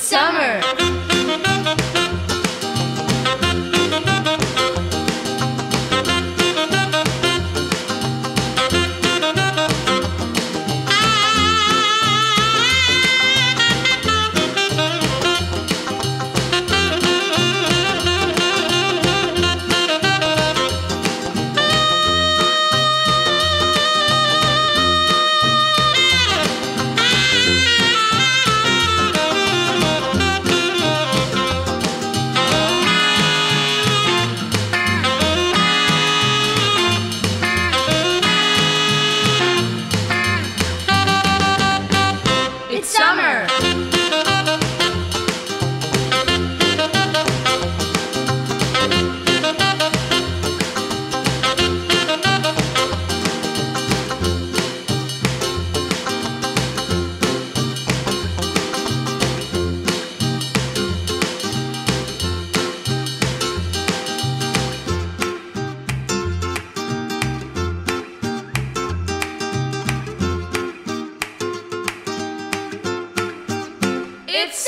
It's summer. It's summer. It's